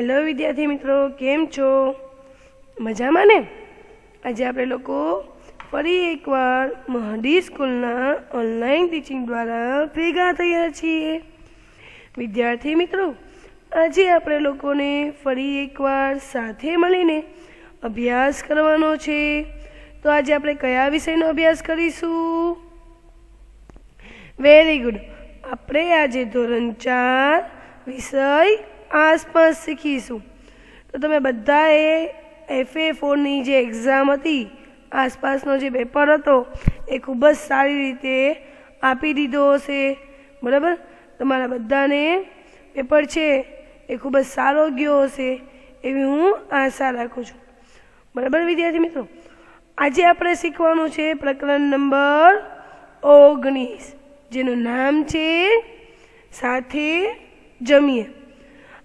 Hello વિદ્યાર્થી મિત્રો, કેમ છો? મજામાં ને? આજે આપણે લોકો ફરી એકવાર મહદી સ્કૂલના ઓનલાઈન ટીચિંગ દ્વારા ભેગા થયા છીએ. વિદ્યાર્થી મિત્રો, આજે આપણે લોકોને ફરી એકવાર સાથે મળીને અભ્યાસ કરવાનો છે. તો આજે આપણે કયા વિષયનો અભ્યાસ કરીશું? વેરી ગુડ આપણે આજે ધોરણ ચાર વિષય આસપાસ શીખીશું. તો તમે બધાએ એફએ ફોરની જે એક્ઝામ હતી, આસપાસનો જે પેપર હતો, એ ખૂબ જ સારી રીતે આપી દીધો હશે. બરાબર? તમારા બધાને પેપર છે, એ ખૂબ જ સારો ગયો હશે, એવી હું આશા રાખું છું. બરાબર વિદ્યાર્થી મિત્રો? આજે આપણે શીખવાનું છે પ્રકરણ નંબર ઓગણીસ, જેનું નામ છે, સાથે જમીએ.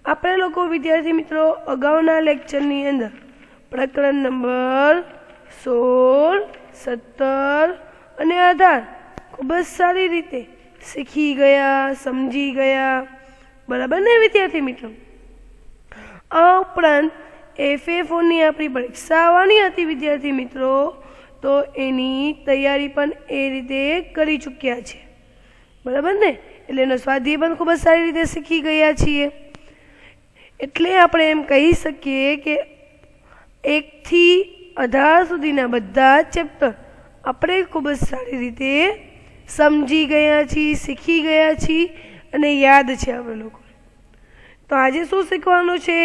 આપણે લોકો વિદ્યાર્થી મિત્રો અગાઉના લેક્ચરની અંદર પ્રકરણ નંબર સોળ, સત્તર અને આધાર ખૂબ જ સારી રીતે શીખી ગયા, સમજી ગયા. બરાબર ને વિદ્યાર્થી મિત્રો? આ ઉપરાંત એફ ફોનની આપણી પરીક્ષા આવવાની હતી વિદ્યાર્થી મિત્રો, તો એની તૈયારી પણ એ રીતે કરી ચૂક્યા છે. બરાબર ને? એટલે એનો સ્વાધ્યાય પણ ખૂબ જ સારી રીતે શીખી ગયા છીએ. એટલે આપણે એમ કહી શકીએ કે એકથી અઢાર સુધીના બધા ચેપ્ટર આપણે ખૂબ જ સારી રીતે સમજી ગયા છીએ, શીખી ગયા છીએ અને યાદ છે આપણે લોકો તો આજે શું શીખવાનું છે?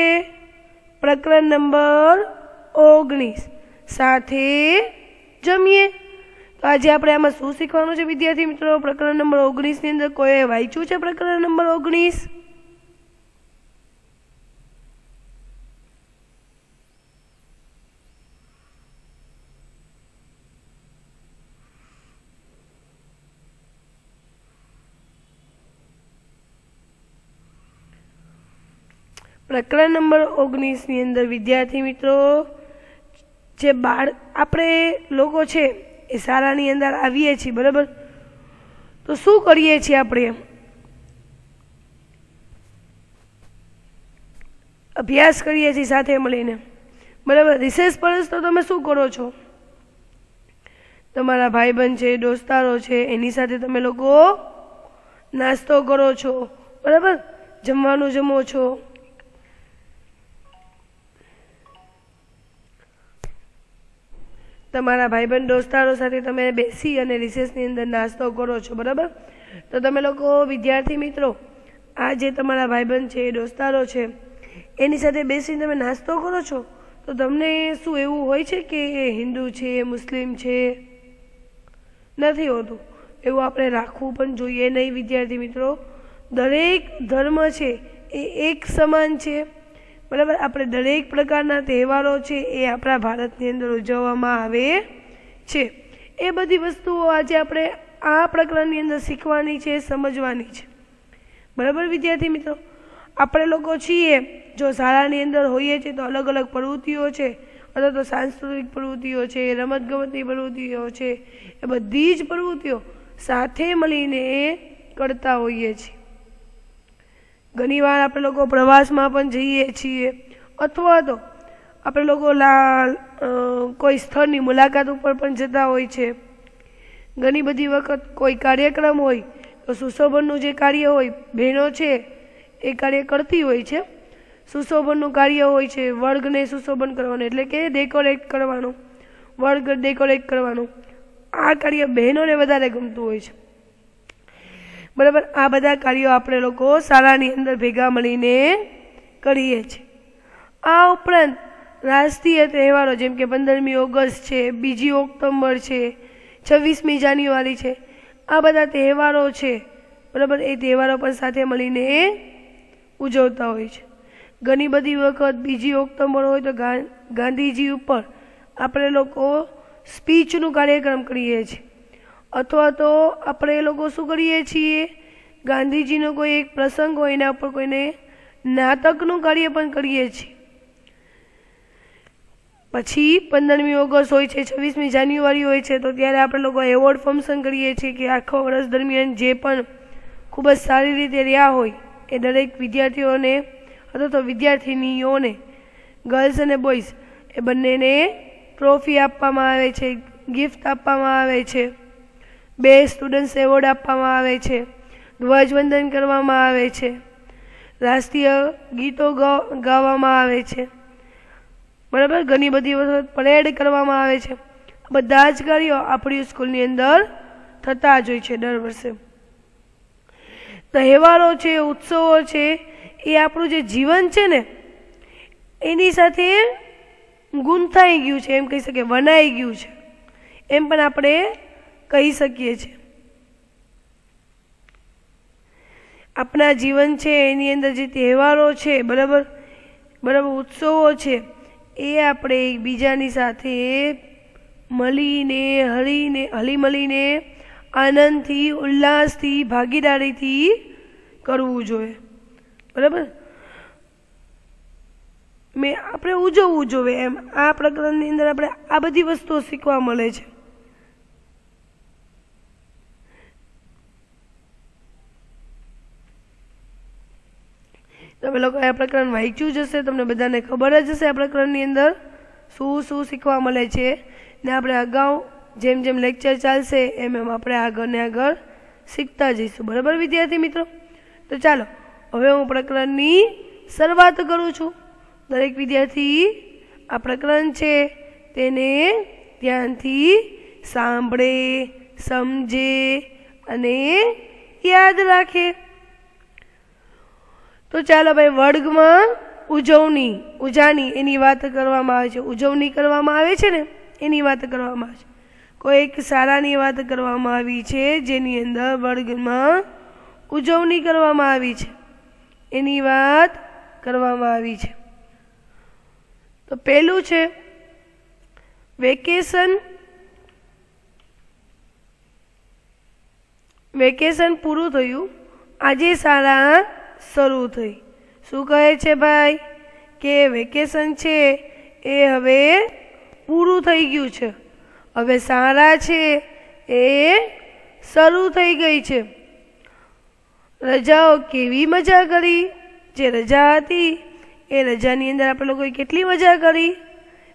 પ્રકરણ નંબર ઓગણીસ. સાથે જમીએ. તો આજે આપણે આમાં શું શીખવાનું છે વિદ્યાર્થી મિત્રો? પ્રકરણ નંબર ઓગણીસની અંદર કોઈએ વાંચ્યું છે પ્રકરણ નંબર ઓગણીસ? પ્રકરણ નંબર ઓગણીસની અંદર, વિદ્યાર્થી મિત્રો, જે બાળ, આપણે લોકો છે એ શાળાની અંદર આવીએ છીએ, બરાબર? તો શું કરીએ છીએ આપણે? અભ્યાસ કરીએ છીએ સાથે મળીને. બરાબર? રિસેસ પરસ તો તમે શું કરો છો? તમારા ભાઈબંધ છે, દોસ્તારો છે, એની સાથે તમે લોકો નાસ્તો કરો છો, બરાબર? જમવાનું જમો છો. તમારા ભાઈબંધ દોસ્તારો સાથે તમે બેસી અને રિસેસની અંદર નાસ્તો કરો છો, બરાબર? તો તમે લોકો વિદ્યાર્થી મિત્રો, આ જે તમારા ભાઈબંધ છે દોસ્તારો છે, એની સાથે બેસીને તમે નાસ્તો કરો છો? તો તમને શું એવું હોય છે કે એ હિન્દુ છે મુસ્લિમ છે? નથી હોતું. એવું આપણે રાખવું પણ જોઈએ નહીં, વિદ્યાર્થી મિત્રો. દરેક ધર્મ છે, એ એક સમાન છે. બરાબર? આપણે દરેક પ્રકારના તહેવારો છે એ આપણા ભારતની અંદર ઉજવવામાં આવે છે. એ બધી વસ્તુઓ આજે આપણે આ પ્રકરણની અંદર શીખવાની છે, સમજવાની છે. બરાબર વિદ્યાર્થી મિત્રો? આપણે લોકો છીએ, જો શાળાની અંદર હોઈએ છીએ તો અલગ અલગ પ્રવૃત્તિઓ છે, અથવા તો સાંસ્કૃતિક પ્રવૃત્તિઓ છે, રમતગમતની પ્રવૃત્તિઓ છે, એ બધી જ પ્રવૃત્તિઓ સાથે મળીને કરતા હોઈએ છીએ. ઘણીવાર આપણે લોકો પ્રવાસમાં પણ જઈએ છીએ. અથવા તો આપણે લોકો લાલ કોઈ સ્થળની મુલાકાત ઉપર પણ જતા હોય છે. ઘણી બધી વખત કોઈ કાર્યક્રમ હોય, તો સુશોભનનું જે કાર્ય હોય, બહેનો છે, એ કાર્ય કરતી હોય છે. સુશોભનનું કાર્ય હોય છે, વર્ગને સુશોભન કરવાનું, એટલે કે ડેકોરેટ કરવાનું. વર્ગ ડેકોરેટ કરવાનું. આ કાર્ય બહેનોને વધારે ગમતું હોય છે. બરાબર? આ બધા કાર્યો આપણે લોકો શાળાની અંદર ભેગા મળીને કરીએ છીએ. આ ઉપરાંત રાષ્ટ્રીય તહેવારો, જેમ કે પંદરમી ઓગસ્ટ છે, બીજી ઓક્ટોબર છે, છવ્વીસમી જાન્યુઆરી છે, આ બધા તહેવારો છે. બરાબર? એ તહેવારો પણ સાથે મળીને ઉજવતા હોય છે. ઘણી બધી વખત બીજી ઓક્ટોબર હોય તો ગાંધીજી ઉપર આપણે લોકો સ્પીચનું કાર્યક્રમ કરીએ છીએ. અથવા તો આપણે એ લોકો શું કરીએ છીએ? ગાંધીજીનો કોઈ એક પ્રસંગ હોય, એના ઉપર કોઈને નાટકનું કાર્ય પણ કરીએ છીએ. પછી પંદરમી ઓગસ્ટ હોય છે, છવ્વીસમી જાન્યુઆરી હોય છે, તો ત્યારે આપણે લોકો એવોર્ડ ફંક્શન કરીએ છીએ કે આખો વર્ષ દરમિયાન જે પણ ખૂબ જ સારી રીતે રહ્યા હોય, એ દરેક વિદ્યાર્થીઓને અથવા તો વિદ્યાર્થીનીઓને ગર્લ્સ અને બોયઝ એ બંનેને ટ્રોફી આપવામાં આવે છે ગિફ્ટ આપવામાં આવે છે. બે સ્ટુડન્ટ્સ એવોર્ડ આપવામાં આવે છે. ધ્વજવંદન કરવામાં આવે છે. રાષ્ટ્રીય ગીતો ગાવામાં આવે છે. બરાબર? ઘણી બધી વખત પરેડ કરવામાં આવે છે. બધા જ કાર્યો આપણી સ્કૂલની અંદર થતા જ હોય છે દર વર્ષે. તહેવારો છે, ઉત્સવો છે, એ આપણું જે જીવન છે ને, એની સાથે ગુંથાઈ ગયું છે. એમ કહી શકીએ, વનાઈ ગયું છે. એમ પણ આપણે કહી શકીએ છીએ. આપણા જીવન છે, એની અંદર જે તહેવારો છે, બરાબર? બરાબર, ઉત્સવો છે, એ આપણે એકબીજાની સાથે મળીને, હળીને હળી મળીને આનંદથી, ઉલ્લાસથી, ભાગીદારીથી કરવું જોઈએ. બરાબર? મેં આપણે ઉજવવું જોઈએ એમ. આ પ્રકરણની અંદર આપણે આ બધી વસ્તુઓ શીખવા મળે છે. તમે લોકો આ પ્રકરણ વાંચ્યું જ હશે, તમને બધાને ખબર જ હશે આ પ્રકરણની અંદર શું શું શીખવા મળે છે. ને આપણે અગાઉ જેમ જેમ લેક્ચર ચાલશે, એમ એમ આપણે આગળ ને આગળ શીખતા જઈશું. બરાબર, વિદ્યાર્થી મિત્રો? તો ચાલો, હવે હું પ્રકરણની શરૂઆત કરું છું. દરેક વિદ્યાર્થી આ પ્રકરણ છે, તેને ધ્યાનથી સાંભળે, સમજે અને યાદ રાખે. તો ચાલો ભાઈ વર્ગમાં ઉજવણી, ઉજાણી, એની વાત કરવામાં આવે છે. ઉજવણી કરવામાં આવે છે ને? એની વાત કરવામાં આવે છે. કોઈ એક શાળાની વાત કરવામાં આવી છે, જેની અંદર વર્ગમાં ઉજવણી કરવામાં આવી છે. એની વાત કરવામાં આવી છે. તો પહેલું છે, વેકેશન વેકેશન પૂરું થયું. આજે શાળા શરૂ થઈ. શું કહે છે ભાઈ? કે વેકેશન છે એ હવે પૂરું થઈ ગયું છે. હવે શાળા છે એ શરૂ થઈ ગઈ છે. રજાઓ કેવી મજા કરી? જે રજા હતી, એ રજાની અંદર આપણે લોકોએ કેટલી મજા કરી?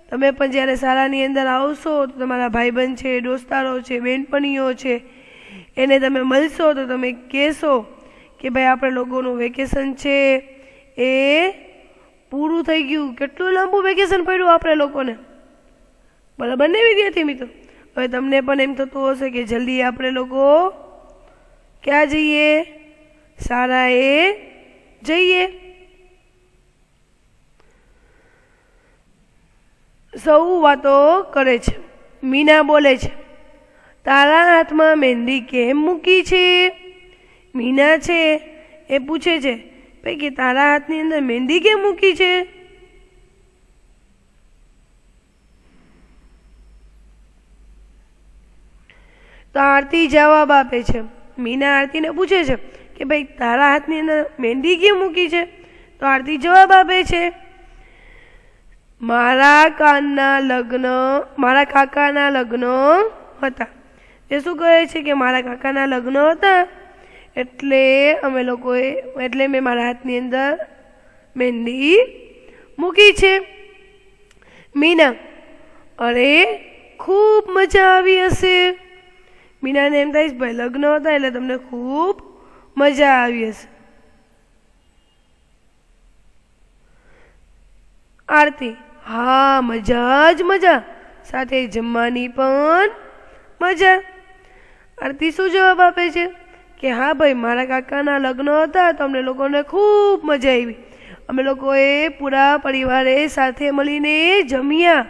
તમે પણ જ્યારે શાળાની અંદર આવશો તો તમારા ભાઈબંધ છે, દોસ્તારો છે, બેનપણીઓ છે, એને તમે મળશો તો તમે કહેશો કે ભાઈ આપણે લોકોનું વેકેશન છે એ પૂરું થઈ ગયું. કેટલું લાંબુ વેકેશન પડ્યું આપણે લોકોને? બરાબર ને વિદ્યાર્થી મિત્રો. હવે તમને પણ એમ થતું હશે કે જલ્દી આપણે લોકો ક્યાં જઈએ? સારા એ જઈએ. સૌ વાતો કરે છે. મીના બોલે છે, તારા હાથમાં મહેંદી કેમ મૂકી છે? મીના છે? એ પૂછે છે, ભાઈ, કે તારા હાથની અંદર મહેંદી કેમ મૂકી છે? તો આરતી જવાબ આપે છે. મીના આરતીને પૂછે છે કે, ભાઈ, તારા હાથની અંદર મહેંદી કેમ મૂકી છે? તો આરતી જવાબ આપે છે, મારા કાનના લગ્ન, મારા કાકાના લગ્ન હતા. એ શું કહે છે કે, મારા કાકાના લગ્ન હતા? એટલે અમે લોકોએ, એટલે મેં મારા હાથની અંદર મહેંદી મૂકી છે. મીના, અરે, ખૂબ મજા આવી હશે. મીનાને એમ થાય ભાઈ, લગ્ન હતા એટલે તમને ખૂબ મજા આવી હશે. આરતી, હા, મજા જ મજા. સાથે જમવાની પણ મજા. આરતી શું જવાબ આપે છે? કે હા ભાઈ, મારા કાકાના લગ્ન હતા, તો અમને લોકોને ખૂબ મજા આવી. અમે લોકોએ પૂરા પરિવારે સાથે મળીને જમ્યા.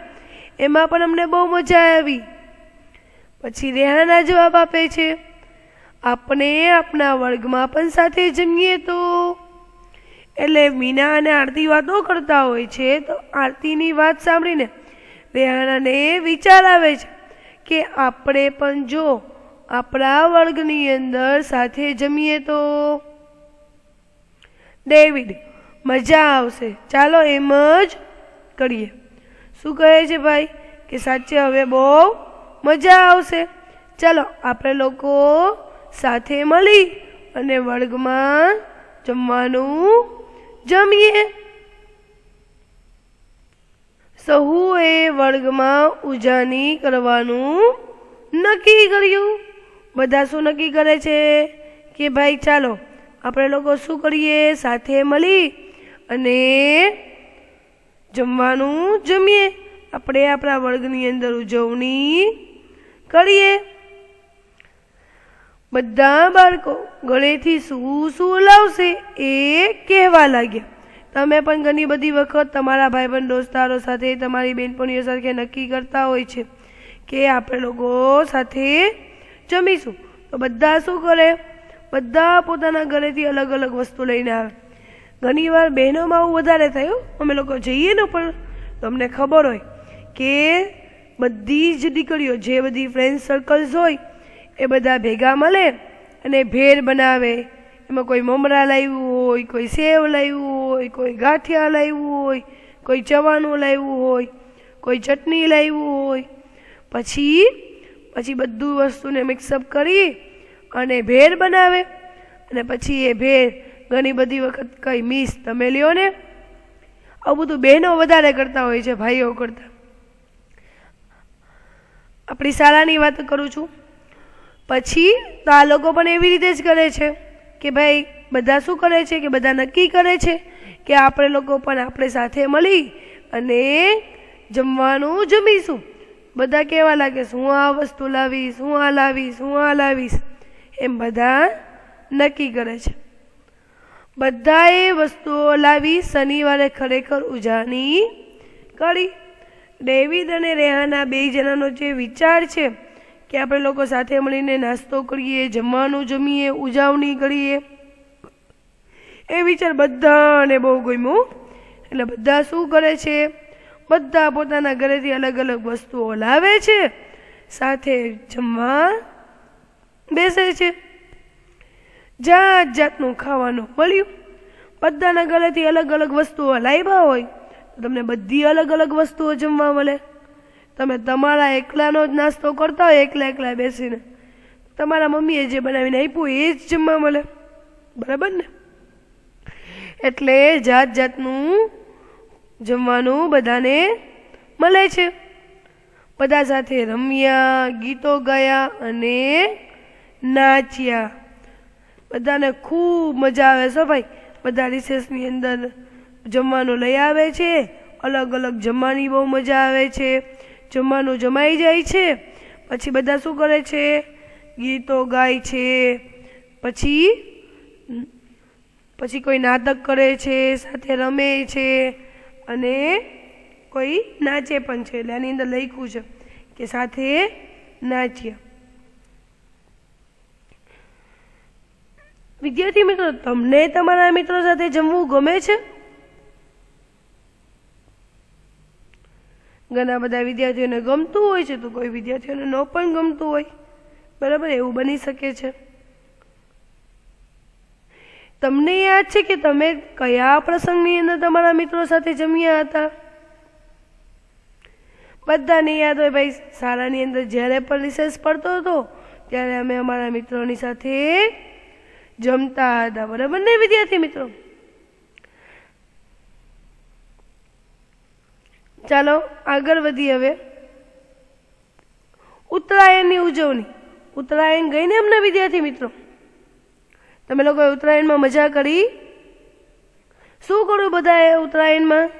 એમાં પણ અમને બહુ મજા આવી. પછી રેહાના જવાબ આપે છે આપણે આપણા વર્ગમાં પણ સાથે જમીએ તો? એટલે મીના અને આરતી વાતો કરતા હોય છે, તો આરતીની વાત સાંભળીને રેહાનાને વિચાર આવે છે કે આપણે પણ જો આપણા વર્ગની અંદર સાથે જમીએ તો? ડેવિડ, મજા આવશે. ચાલો એમ જ કરીએ. શું કહે છે ભાઈ? કે સાચે હવે બહુ મજા આવશે. ચાલો આપણે લોકો સાથે મળી અને વર્ગમાં જમવાનું જમીએ. સહુએ વર્ગમાં ઉજાણી કરવાનું નક્કી કર્યું. બધા શું નક્કી કરે છે? કે ભાઈ, ચાલો, આપણે લોકો શું કરીએ? સાથે મળી અને જમવાનું જમીએ. આપણે આપણા વર્ગની અંદર ઉજવણી કરીએ. બધા બાળકો ગળેથી શું શું લાવશે એ કહેવા લાગ્યા. તમે પણ ઘણી બધી વખત તમારા ભાઈબંધ, દોસ્તારો સાથે, તમારી બેનપણીઓ સાથે નક્કી કરતા હોય છે કે આપણે લોકો સાથે જમીશું. તો બધા શું કરે? બધા પોતાના ઘરેથી અલગ અલગ વસ્તુ લઈને આવે. ઘણી વાર બહેનોમાં આવું વધારે થયું અમે લોકો જઈએ ને પણ તમને ખબર હોય કે બધી જ દીકરીઓ, જે બધી ફ્રેન્ડ સર્કલ્સ હોય, એ બધા ભેગા મળે અને ભેર બનાવે. એમાં કોઈ મમરા લાવ્યું હોય, કોઈ સેવ લાવ્યું હોય, કોઈ ગાંઠિયા લાવ્યું હોય, કોઈ ચવાણું લાવ્યું હોય, કોઈ ચટણી લાવ્યું હોય. પછી પછી બધું વસ્તુને મિક્સઅપ કરી અને ભેર બનાવે. અને પછી એ ભેર ઘણી બધી વખત કઈ મિસ તમે લ્યો ને. આવું બધું બહેનો વધારે કરતા હોય છે, ભાઈઓ કરતા. આપણી શાળાની વાત કરું છું. પછી તો આ લોકો પણ એવી રીતે જ કરે છે કે ભાઈ, બધા શું કરે છે કે બધા નક્કી કરે છે કે આપણે લોકો પણ આપણે સાથે મળી અને જમવાનું જમીશું. બધા કહેવા લાગે? શું આ વસ્તુ લાવીશ, હું આ લાવીશ, હું આ લાવીશ? એમ બધા નક્કી કરે છે. બધાએ વસ્તુઓ લાવી શનિવારે ખરેખર ઉજાણી કરી. ડેવિડ અને રેહાના બે જણાનો જે વિચાર છે કે આપણે લોકો સાથે મળીને નાસ્તો કરીએ, જમવાનું જમીએ, ઉજવણી કરીએ, એ વિચાર બધાને બહુ ગમ્યો. એટલે બધા શું કરે છે? બધા પોતાના ઘરેથી અલગ અલગ વસ્તુઓ લાવે છે, સાથે જમવા બેસે છે. જાત જાતનું ખાવાનું મળ્યું. બધાના ઘરેથી અલગ અલગ વસ્તુઓ લાવ્યા હોય તમને બધી અલગ અલગ વસ્તુઓ જમવા મળે. તમે તમારા એકલાનો જ નાસ્તો કરતા હોય, એકલા એકલા બેસીને. તમારા મમ્મીએ જે બનાવીને આપ્યું એ જ જમવા મળે. બરાબર ને? એટલે જાત જાતનું જમવાનું બધાને મળે છે. બધા સાથે રમ્યા, ગીતો ગાયા અને નાચ્યા. બધાને ખૂબ મજા આવે છે ભાઈ. બધા રિસેસની અંદર જમવાનું લઈ આવે છે. અલગ અલગ જમવાની બહુ મજા આવે છે. જમવાનું જમાઈ જાય છે. પછી બધા શું કરે છે? ગીતો ગાય છે. પછી પછી કોઈ નાટક કરે છે, સાથે રમે છે. અને કોઈ નાચે પણ છે. એટલે આની અંદર લખ્યું છે કે સાથે નાચ્યા. વિદ્યાર્થી મિત્રો, તમને તમારા મિત્રો સાથે જમવું ગમે છે? ઘણા બધા વિદ્યાર્થીઓને ગમતું હોય છે, તો કોઈ વિદ્યાર્થીઓને ન પણ ગમતું હોય. બરાબર? એવું બની શકે છે. તમને યાદ છે કે તમે કયા પ્રસંગની અંદર તમારા મિત્રો સાથે જમ્યા હતા? બધાને યાદ હોય ભાઈ, શાળાની અંદર જ્યારે પણ રિસેસ પડતો હતો, ત્યારે અમે અમારા મિત્રોની સાથે જમતા હતા. બરાબર ને વિદ્યાર્થી મિત્રો. ચાલો, આગળ વધીએ હવે. ઉત્તરાયણની ઉજવણી. ઉત્તરાયણ ગઈ ને એમના વિદ્યાર્થી મિત્રો. તમે લોકોએ ઉત્તરાયણમાં મજા કરી? શું કર્યું બધાએ ઉત્તરાયણમાં?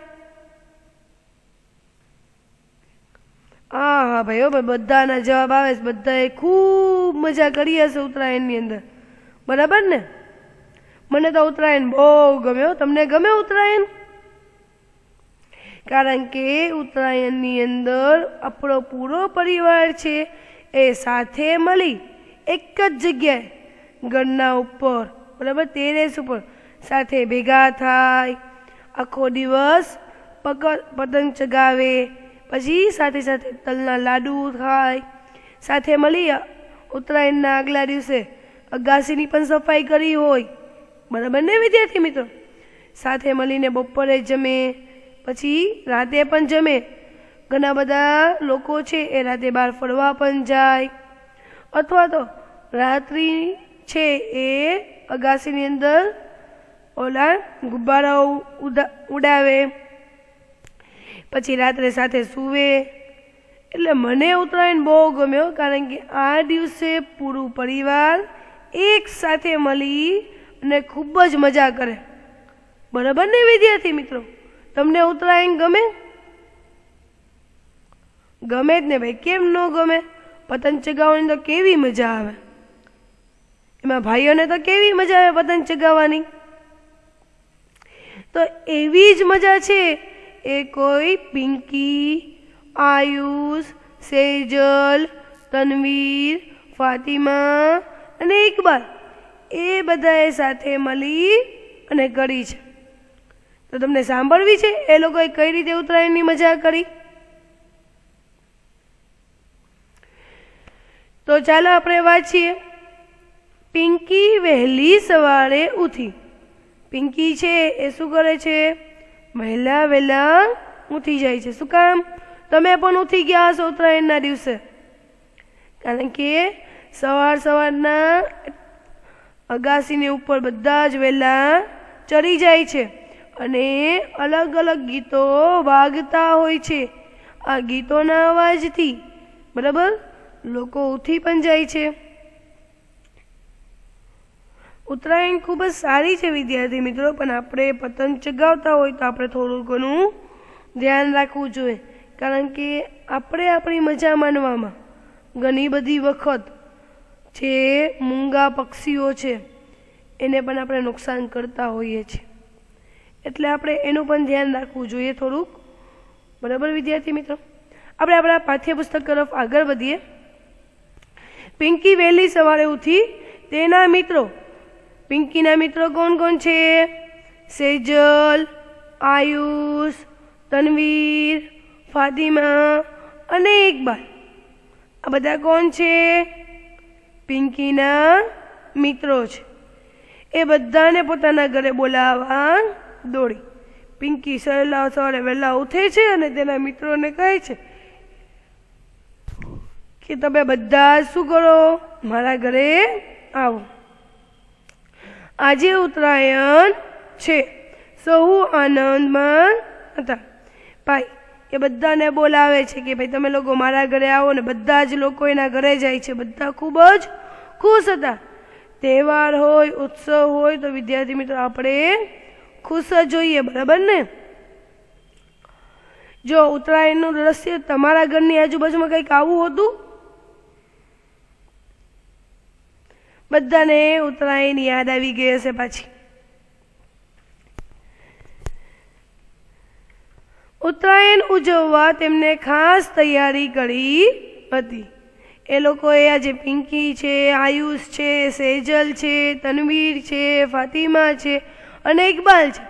હા હા ભાઈ, હો બધાના જવાબ આવે છે. બધાએ ખૂબ મજા કરી હશે ઉત્તરાયણની અંદર. બરાબર ને? મને તો ઉત્તરાયણ બહુ ગમ્યો. તમને ગમે ઉત્તરાયણ? કારણ કે ઉત્તરાયણની અંદર આપણો પૂરો પરિવાર છે. એ સાથે મળી એક જ જગ્યાએ ઘરના ઉપર. બરાબર? તેરેસ ઉપર. સાથે ભેગા થાય. આખો દિવસ પગ પતંગ ચગાવે. પછી સાથે સાથે તલના લાડુ થાય. સાથે મળી ઉત્તરાયણના આગલા દિવસે. અગાસીની પણ સફાઈ કરી હોય. બરાબર ને વિદ્યાર્થી મિત્રો? સાથે મળીને બપોરે જમે. પછી રાતે પણ જમે. ઘણા બધા લોકો છે એ રાતે બહાર ફરવા પણ જાય. અથવા તો રાત્રિ છે એ અગાસીની અંદર ઓલા ગુબ્બારાઓ ઉડાવે. પછી રાત્રે સાથે સૂવે. એટલે મને ઉત્તરાયણ બહુ ગમ્યો, કારણ કે આ દિવસે પૂરું પરિવાર એક સાથે મળી અને ખૂબ જ મજા કરે. બરાબર ને વિદ્યાર્થી મિત્રો? તમને ઉત્તરાયણ ગમે? ગમે જ ને ભાઈ, કેમ ન ગમે? પતંગ ચગાવવાની તો કેવી મજા આવે? એમાં ભાઈઓને તો કેવી મજા આવે પતંગ ચગાવવાની? તો એવી જ મજા છે એ કોઈ પિંકી, આયુષ, સેજલ, તનવીર, ફાતિમા અને ઇકબાલ. એ બધાએ સાથે મળી અને કરી છે. તો તમને સાંભળવી છે એ લોકોએ કઈ રીતે ઉત્તરાયણની મજા કરી? તો ચાલો આપણે વાંચીએ. પિંકી વહેલી સવારે ઉઠી. પિંકી છે એ શું કરે છે? વહેલા વહેલા ઉઠી જાય છે. શું કામ? તમે પણ ઉઠી ગયા હશો ઉત્તરાયણના દિવસે. કારણ કે સવાર સવારના અગાસીની ઉપર બધા જ વહેલા ચડી જાય છે અને અલગ અલગ ગીતો વાગતા હોય છે. આ ગીતોના અવાજથી બરાબર લોકો ઉઠી પણ જાય છે. ઉત્તરાયણ ખૂબ જ સારી છે, વિદ્યાર્થી મિત્રો, પણ આપણે પતંગ ચગાવતા હોય તો આપણે થોડું ઘણું ધ્યાન રાખવું જોઈએ. કારણ કે આપણે આપણી મજા માનવામાં ઘણી બધી વખત જે મૂંગા પક્ષીઓ છે, એને પણ આપણે નુકસાન કરતા હોઈએ છીએ. એટલે આપણે એનું પણ ધ્યાન રાખવું જોઈએ થોડુંક. બરાબર, વિદ્યાર્થી મિત્રો? આપણે આપણા પાઠ્યપુસ્તક તરફ આગળ વધીએ. પિંકી વહેલી સવારે ઉઠી તેના મિત્રો પિંકીના મિત્રો કોણ કોણ છે? સેજલ, આયુષ, તનવીર, ફાતિમા અને ઇકબાલ આ બધા કોણ છે? પિંકીના મિત્રો છે. એ બધાને પોતાના ઘરે બોલાવવા દોડી. પિંકી સહેલા સવારે વહેલા ઉઠે છે અને તેના મિત્રોને કહે છે કે, તમે બધા શું કરો? મારા ઘરે આવો. આજે ઉત્તરાયણ છે. સૌ આનંદમાં હતા. ભાઈ, એ બધાને બોલાવે છે કે ભાઈ, તમે લોકો મારા ઘરે આવો ને બધા જ લોકો એના ઘરે જાય છે. બધા ખૂબ જ ખુશ હતા. તહેવાર હોય, ઉત્સવ હોય તો વિદ્યાર્થી મિત્રો આપણે ખુશ જ જોઈએ બરાબર ને? જો ઉત્તરાયણનું દ્રશ્ય તમારા ઘરની આજુબાજુમાં કંઈક આવું હતું? બધાને ઉત્તરાયણ યાદ આવી ગઈ હશે પાછી. ઉત્તરાયણ ઉજવવા તેમને ખાસ તૈયારી કરી હતી. એ લોકોએ આજે પિંકી છે, આયુષ છે, સેજલ છે, તનવીર છે, ફાતિમા છે, અને ઇકબાલ છે.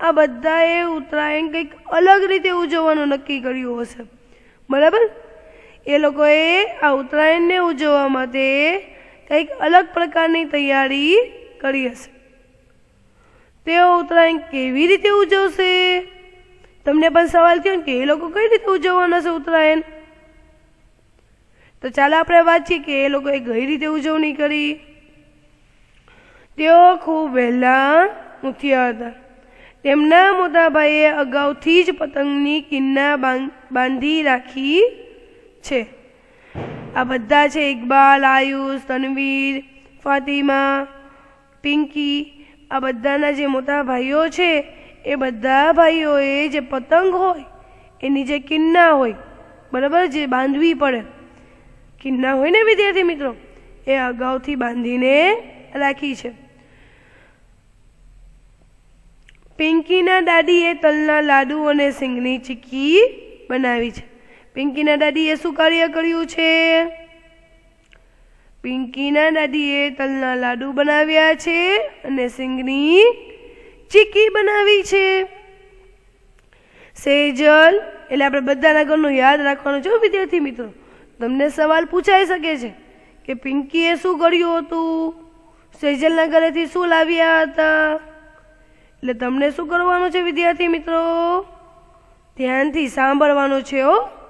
આ બધાએ ઉત્તરાયણ કંઈક અલગ રીતે ઉજવવાનું નક્કી કર્યું હશે. બરાબર? એ લોકોએ આ ઉત્તરાયણને ઉજવવા માટે કંઈક અલગ પ્રકારની તૈયારી કરી હશે. તેઓ ઉત્તરાયણ કેવી રીતે ઉજવશે? તમને પણ સવાલ થયો કે એ લોકો કઈ રીતે ઉજવવાના છે ઉત્તરાયણ? તો ચાલો આપણે વાત છીએ કે એ લોકોએ કઈ રીતે ઉજવણી કરી. તેઓ ખૂબ વહેલા ઉઠ્યા હતા. તેમના મોટાભાઈએ અગાઉથી જ પતંગની કિન્ના બાંધી રાખી છે. આ બધા છે ઇકબાલ, આયુષ, તનવીર, ફાતિમા, પિંકી, આ બધાના જે મોટા ભાઈઓ છે, એ બધા ભાઈઓએ જે પતંગ હોય, એની જે કિન્ના હોય, બરાબર, જે બાંધવી પડે. કિન્ના હોય ને વિદ્યાર્થી મિત્રો, એ અગાઉથી બાંધીને રાખી છે. પિંકીના દાદીએ તલના લાડુ અને સિંગની ચીક્કી બનાવી છે. પિંકીના દાદીએ શું કાર્ય કર્યું છે? પિંકીના દાદીએ તલના લાડુ બનાવ્યા છે અને સિંગની ચીકી બનાવી છે. સેજલ, એટલે આપણે બધાના ઘરનું યાદ રાખવાનું છે વિદ્યાર્થી મિત્રો. તમને સવાલ પૂછાઈ શકે છે કે પિંકીએ શું કર્યું હતું? સેજલના ઘરેથી શું લાવ્યા હતા? એટલે તમને શું કરવાનું છે વિદ્યાર્થી મિત્રો? ધ્યાનથી સાંભળવાનું છે હો.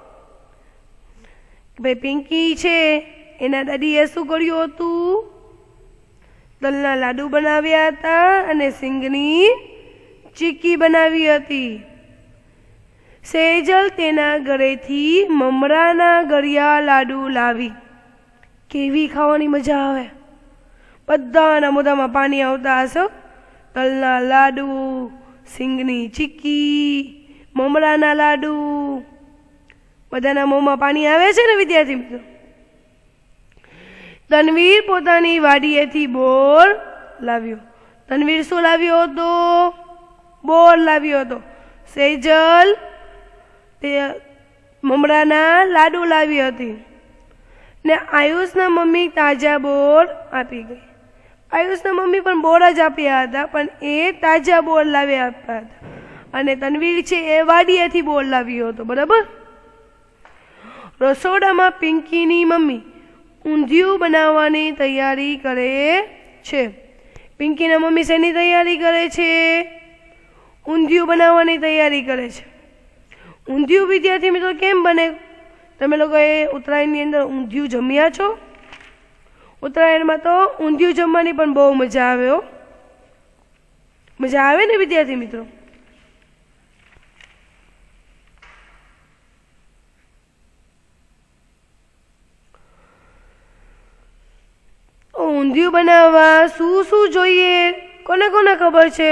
ભાઈ, પિંકી છે. એના દાદીએ શું કર્યું હતું? તલના લાડુ બનાવ્યા હતા અને સિંગની ચીકી બનાવી હતી. સેજલ તેના ઘરેથી મમરાના ગળિયા લાડુ લાવી. કેવી ખાવાની મજા આવે. બધાના મોઢામાં પાણી આવતા હશો. તલના લાડુ, સિંગની ચીકી, મમરાના લાડુ. બધાના મોંમાં પાણી આવે છે ને વિદ્યાર્થી મિત્રો? તનવીર પોતાની વાડીએથી બોર લાવ્યો. તનવીર શું લાવ્યો હતો? બોર લાવ્યો હતો. સેજલ તે મમરાના લાડુ લાવી હતી. ને આયુષના મમ્મી તાજા બોર આપી ગઈ. આયુષના મમ્મી પણ બોર જ આપ્યા હતા, પણ એ તાજા બોર લાવી આપ્યા હતા. અને તનવીર છે એ વાડીએથી બોર લાવ્યો હતો, બરાબર? રસોડામાં પિંકીની મમ્મી ઊંધિયું બનાવવાની તૈયારી કરે છે. પિંકીના મમ્મી શેની તૈયારી કરે છે? ઊંધિયું બનાવવાની તૈયારી કરે છે. ઊંધિયું વિદ્યાર્થી મિત્રો કેમ બને? તમે લોકોએ ઉત્તરાયણની અંદર ઊંધિયું જમ્યા છો? ઉત્તરાયણમાં તો ઊંધિયું જમવાની પણ બહુ મજા આવ્યો મજા આવે ને વિદ્યાર્થી મિત્રો? ઊંધિયું બનાવવા શું શું જોઈએ? કોને કોને ખબર છે?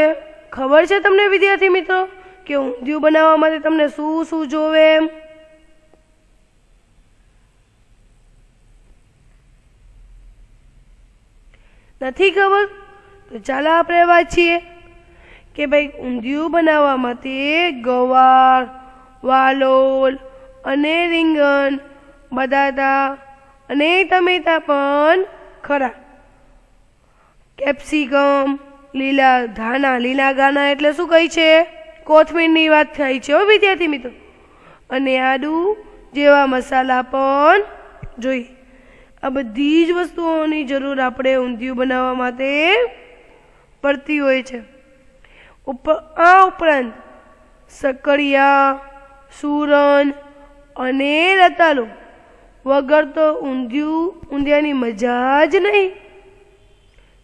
ખબર છે તમને વિદ્યાર્થી મિત્રો કે ઊંધિયું બનાવવા માટે તમને શું શું જોવે? નથી ખબર? તો ચાલો આપણે વાંચીએ કે ભાઈ ઊંધિયું બનાવવા માટે ગવાર, વાલોલ અને રીંગણ બટાટા અને ટમેટા પણ ખરા. કેપ્સિકમ, લીલા ધાણા, લીલા ગાના એટલે શું કહી છે? કોથમીરની વાત થાય છે હો વિદ્યાર્થી મિત્રો. અને આદુ જેવા મસાલા પણ જોઈ આ બધી જ વસ્તુઓની જરૂર આપણે ઊંધિયું બનાવવા માટે પડતી હોય છે. ઉપર આ ઉપરાંત સકડિયા સુરણ અને રતાલુ વગર તો ઊંધિયું, ઊંધિયાની મજા જ નહીં.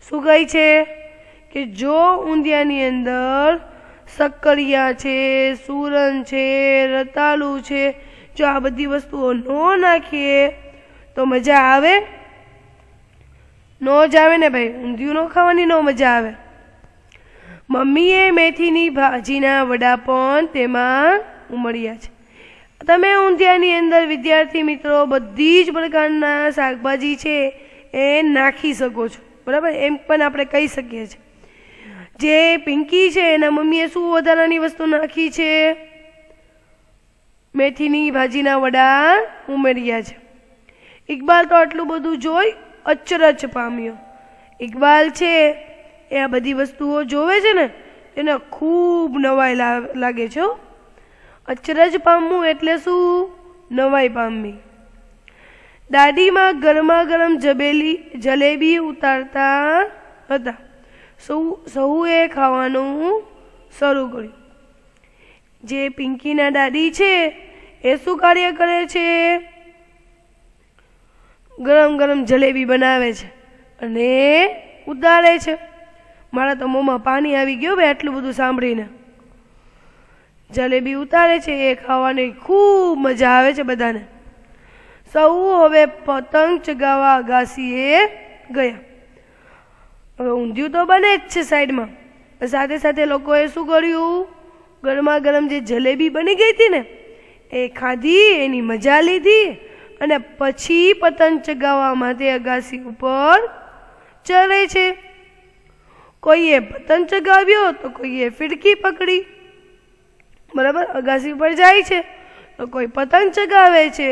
શું કહે છે? કે જો ઊંધિયાની અંદર સક્કરિયા છે, સુરન છે, રતાલુ છે, જો આ બધી વસ્તુઓ ન નાખીએ, તો મજા આવે? નો જ આવે ને ભાઈ? ઊંધિયું ન ખાવાની નો મજા આવે. મમ્મીએ મેથીની ભાજીના વડા પણ તેમાં ઉમળ્યા છે. તમે ઊંધિયાની અંદર, વિદ્યાર્થી મિત્રો, બધી જ પ્રકારના શાકભાજી છે, એ નાખી શકો છો. બરાબર? એમ પણ આપણે કહી શકીએ છીએ. જે પિંકી છે, એના મમ્મીએ શું વધારાની વસ્તુ નાખી છે? મેથીની ભાજીના વડા ઉમેર્યા છે. ઇકબાલ તો આટલું બધું જોઈ અચરજ પામ્યો. ઇકબાલ છે, એ આ બધી વસ્તુઓ જોવે છે ને, એને ખૂબ નવાઈ લાગે છે અચરજ પામવું એટલે શું? નવાઈ પામવી. દાદીમાં ગરમા ગરમ જબેલી, જલેબી ઉતારતા હતા. સૌ, સૌએ ખાવાનું શરૂ કર્યું. જે પિંકીના દાદી છે, એ શું કાર્ય કરે છે? ગરમ ગરમ જલેબી બનાવે છે અને ઉતારે છે. મારા તો મોંમાં પાણી આવી ગયું ભાઈ આટલું બધું સાંભળીને. જલેબી ઉતારે છે, એ ખાવાની ખૂબ મજા આવે છે બધાને. સૌ હવે પતંગ ચગાવવા અગાસીએ ગયા. હવે ઊંધિયું તો બને જ છે સાઈડમાં. સાથે સાથે લોકોએ શું કર્યું? ગરમા ગરમ જે જલેબી બની ગઈ હતી ને, એ ખાધી, એની મજા લીધી અને પછી પતંગ ચગાવવા માટે અગાસી ઉપર ચડે છે. કોઈએ પતંગ ચગાવ્યો તો કોઈએ ફિરકી પકડી. બરાબર? અગાસી ઉપર જાય છે. તો કોઈ પતંગ ચગાવે છે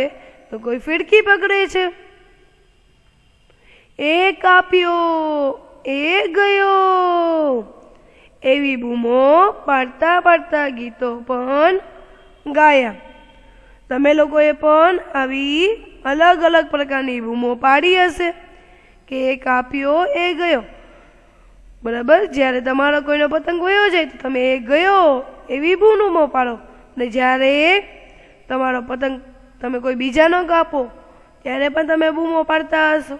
તો કોઈ ફિરકી પકડે છે? એ કાપ્યો, એ ગયો. એવી બૂમો પાડતા પાડતા ગીતો પણ ગાયા. તમે લોકોએ પણ આવી અલગ અલગ પ્રકારની બૂમો પાડી હશે કે એ કાપ્યો, એ ગયો. બરાબર? જ્યારે તમારો કોઈનો પતંગ ગયો જાય તો તમે એ ગયો એવી બૂમો પાડો. ને જ્યારે તમારો પતંગ તમે કોઈ બીજાનો કાપો ત્યારે પણ તમે બૂમો પાડતા હશો.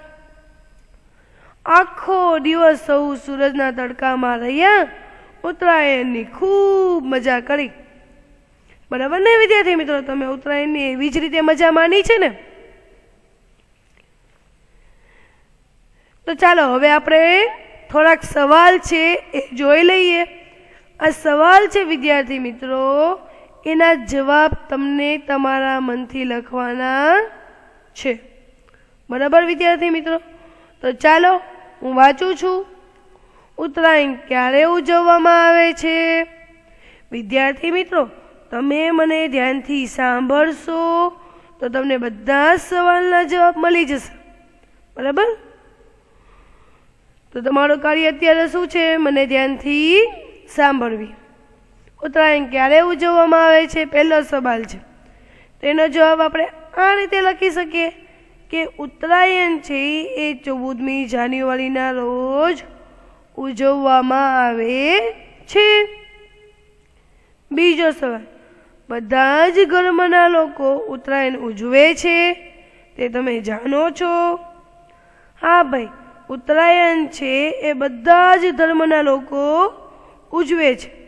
આખો દિવસ સૌ સૂરજના તડકામાં રહ્યા, ઉત્તરાયણની ખૂબ મજા કરી. બરાબર ને વિદ્યાર્થી મિત્રો, તમે ઉત્તરાયણની એવી જ રીતે મજા માની છે ને? તો ચાલો હવે આપણે થોડાક સવાલ છે એ જોઈ લઈએ. આ સવાલ છે વિદ્યાર્થી મિત્રો એના જવાબ તમને તમારા મનથી લખવાના છે. બરાબર, વિદ્યાર્થી મિત્રો? તો ચાલો, હું વાંચું છું. ઉત્તરાયણ ક્યારે ઉજવવામાં આવે છે? વિદ્યાર્થી મિત્રો, તમે મને ધ્યાનથી સાંભળશો, તો તમને બધા સવાલના જવાબ મળી જશે. બરાબર? તો તમારું કાર્ય અત્યારે શું છે? મને ધ્યાનથી સાંભળવી. ઉત્તરાયણ ક્યારે ઉજવવામાં આવે છે, પહેલો સવાલ છે. તેનો જવાબ આપણે આ રીતે લખી શકીએ કે ઉત્તરાયણ છે એ ચૌદમી જાન્યુઆરીના રોજ ઉજવવામાં આવે છે. બીજો સવાલ, બધા જ ધર્મના લોકો ઉત્તરાયણ ઉજવે છે, તે તમે જાણો છો? હા ભાઈ, ઉત્તરાયણ છે એ બધા જ ધર્મના લોકો ઉજવે છે.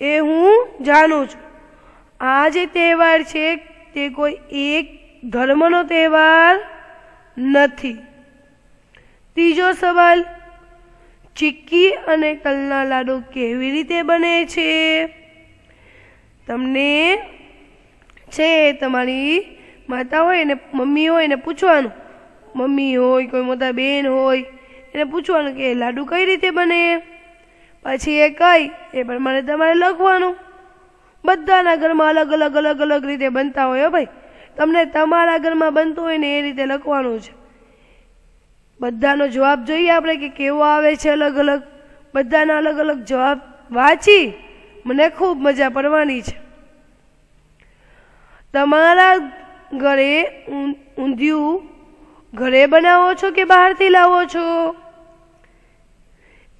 એ હું જાણું છું. આ જે તહેવાર છે, તે કોઈ એક ધર્મનો તહેવાર નથી. ત્રીજો સવાલ, ચીક્કી અને તલના લાડુ કેવી રીતે બને છે? તમને છે તમારી માતા હોય ને મમ્મી હોય ને પૂછવાનું. મમ્મી હોય, કોઈ મોટા બેન હોય, એને પૂછવાનું કે લાડુ કઈ રીતે બને? પછી એ કઈ? એ પ્રમાણે તમારે લખવાનું. બધાના ઘરમાં અલગ અલગ અલગ અલગ રીતે બનતા હોય ભાઈ. તમને તમારા ઘરમાં બનતું હોય ને એ રીતે લખવાનું છે. બધાનો જવાબ જોઈએ આપણે કે કેવો આવે છે અલગ અલગ. બધાના અલગ અલગ જવાબ વાંચી મને ખૂબ મજા પડવાની છે. તમારા ઘરે ઊંધિયું ઘરે બનાવો છો કે બહારથી લાવો છો?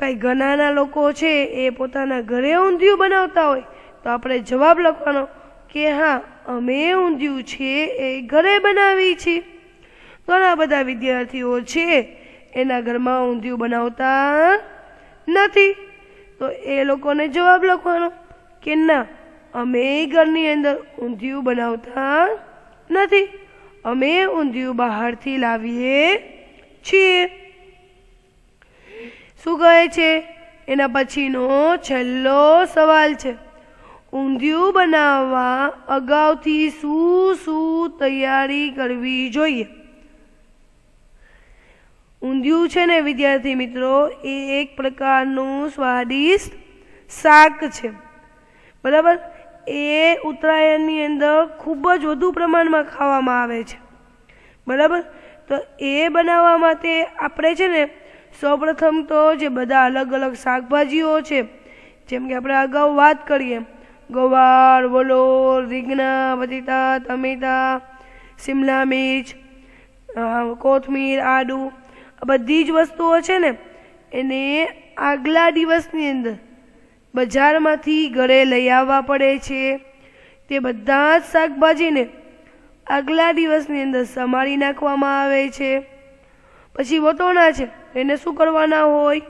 કઈ ઘણાના લોકો છે, એ પોતાના ઘરે ઊંધિયું બનાવતા હોય, તો આપણે જવાબ લખવાનો કે હા, અમે ઊંધિયું છે, એ ઘરે બનાવી છીએ ઘણા બધા વિદ્યાર્થીઓ છે, એના ઘરમાં ઊંધિયું બનાવતા નથી. તો એ લોકોને જવાબ લખવાનો કે ના, અમે ઘરની અંદર ઊંધિયું બનાવતા નથી. અમે ઊંધિયું બહારથી લાવીએ છીએ. શું કહે છે? એના પછીનો છેલ્લો સવાલ છે. ઊંધિયું બનાવવા અગાઉથી શું શું તૈયારી કરવી જોઈએ? ઊંધિયું છે ને, વિદ્યાર્થી મિત્રો, એ એક પ્રકારનું સ્વાદિષ્ટ શાક છે. બરાબર? એ ઉત્તરાયણની અંદર ખૂબ જ વધુ પ્રમાણમાં ખાવામાં આવે છે. બરાબર? તો એ બનાવવા માટે આપણે છે ને સૌપ્રથમ તો જે બધા અલગ અલગ શાકભાજીઓ છે, જેમ કે આપણે અગાઉ વાત કરીએ, ગવાર, વલોર, રીંગણા, બટેટા, ટમેટા, શિમલા મિર્ચ કોથમીર, આડુ, આ બધી જ વસ્તુઓ છે ને, એને આગલા દિવસની અંદર બજારમાંથી ઘરે લઈ આવવા પડે છે. તે બધા જ શાકભાજીને આગલા દિવસની અંદર સમારી નાખવામાં આવે છે. પછી વટોણા છે. એને શું કરવાના હોય?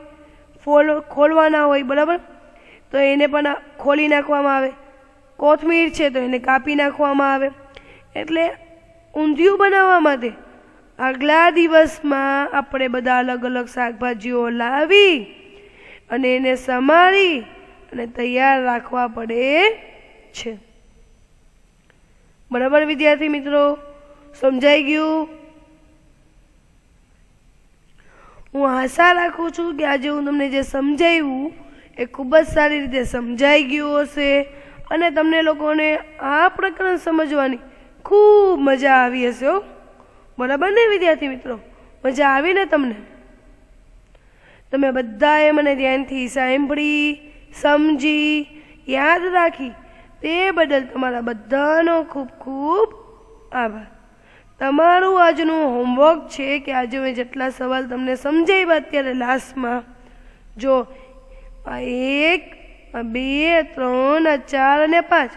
ફોલ, ખોલવાના હોય, બરાબર? તો એને પણ ખોલી નાખવામાં આવે. કોથમીર છે તો એને કાપી નાખવામાં આવે. એટલે ઊંધિયું બનાવવા માટે આગલા દિવસમાં આપણે બધા અલગ અલગ શાકભાજીઓ લાવી અને એને સમારી અને તૈયાર રાખવા પડે છે. બરાબર, વિદ્યાર્થી મિત્રો? સમજાઈ ગયું? હું આશા રાખું છું કે આજે હું તમને જે સમજાવ્યું એ ખૂબ જ સારી રીતે સમજાઈ ગયું હશે અને તમને લોકોને આ પ્રકરણ સમજવાની ખૂબ મજા આવી હશે હો. બરાબર ને વિદ્યાર્થી મિત્રો? મજા આવી ને તમને? તમે બધાએ મને ધ્યાનથી સાંભળી, સમજી, યાદ રાખી તે બદલ તમારા બધાનો ખૂબ ખૂબ આભાર. તમારું આજનું હોમવર્ક છે કે આજે મેં જેટલા સવાલ તમને સમજાવ્યા અત્યારે લાસ્ટમાં જો આ એક, આ બે ત્રણ, આ ચાર અને પાંચ.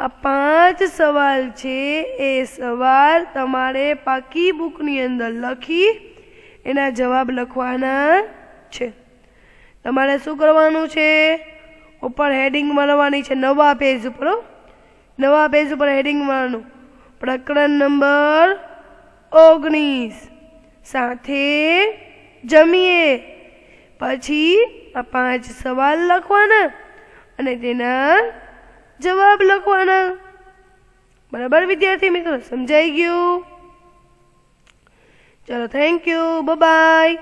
આ પાંચ સવાલ છે, એ સવાલ તમારે પાકી બુકની અંદર લખી એના જવાબ લખવાના છે. તમારે શું કરવાનું છે? ઉપર હેડિંગ મારવાની છે, નવા પેજ ઉપર નવા પેજ ઉપર હેડિંગ મારવાનું પ્રકરણ નંબર ઓગણીસ. સાથે જમીએ. પછી આ પાંચ સવાલ લખવાના અને તેના જવાબ લખવાના. બરાબર, વિદ્યાર્થી મિત્રો, સમજાઈ ગયું? ચલો થેન્ક યુ બાય